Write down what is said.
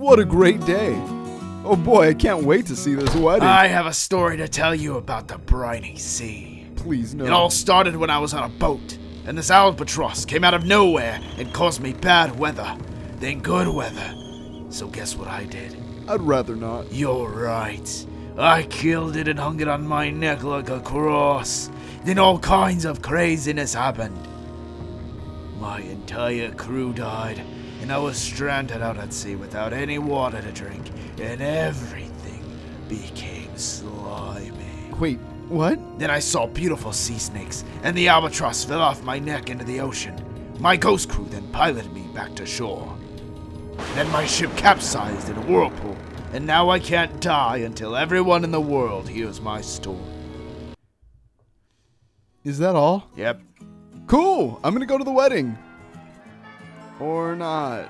What a great day. Oh boy, I can't wait to see this wedding. I have a story to tell you about the briny sea. Please no. It all started when I was on a boat, and this albatross came out of nowhere and caused me bad weather, then good weather. So guess what I did? I'd rather not. You're right. I killed it and hung it on my neck like a cross. Then all kinds of craziness happened. My entire crew died, and I was stranded out at sea without any water to drink, and everything became slimy. Wait, what? Then I saw beautiful sea snakes, and the albatross fell off my neck into the ocean. My ghost crew then piloted me back to shore. Then my ship capsized in a whirlpool, and now I can't die until everyone in the world hears my story. Is that all? Yep. Cool. I'm gonna go to the wedding. Or not.